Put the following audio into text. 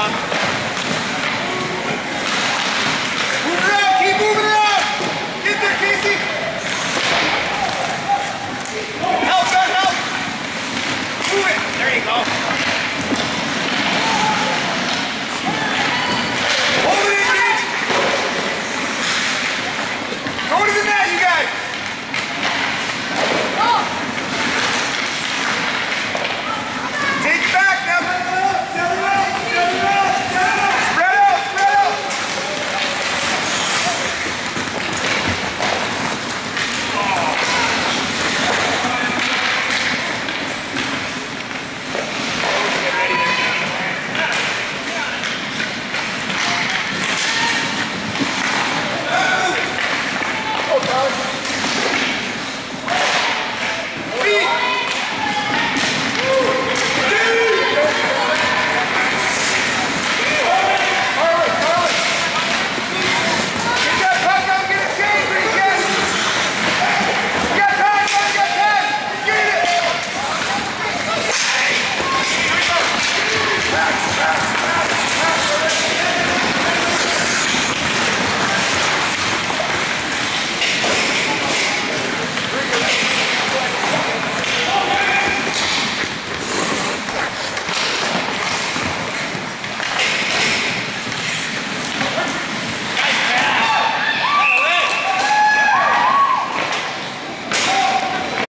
um,